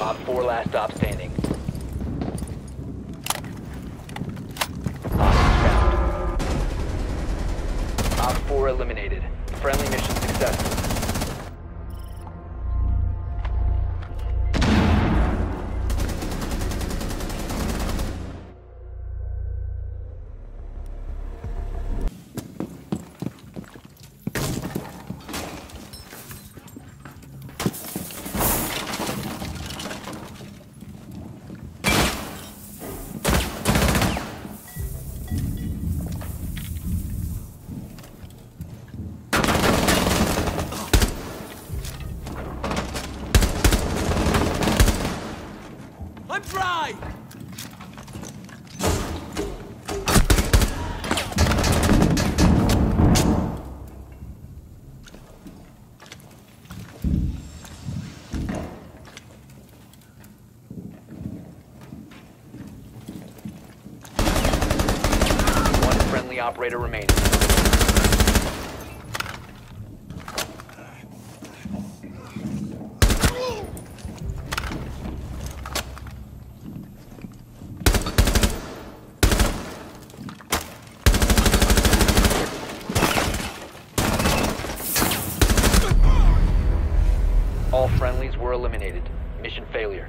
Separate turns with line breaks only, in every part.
OpFor last stop standing. Op 4 eliminated. Friendly mission successful.
I'm dry!
One friendly operator remaining. Friendlies were eliminated. Mission failure.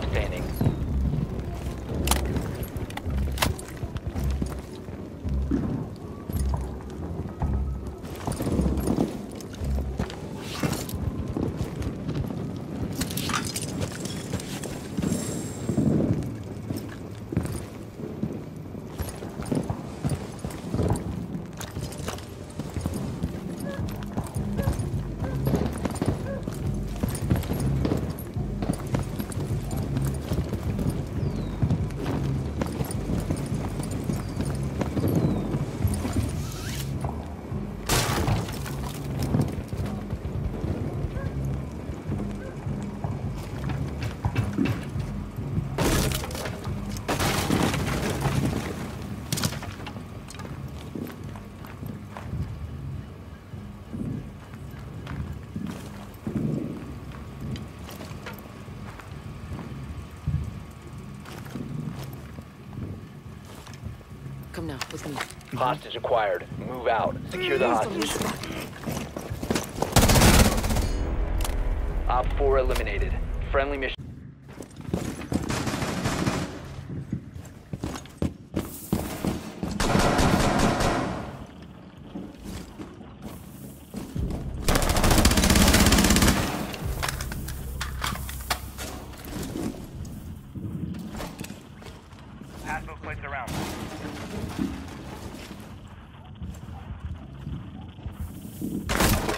4 last stop standing.
With me.
Hostage acquired. Move out. Secure the hostage. Op 4 eliminated. Friendly mission.
Plates around.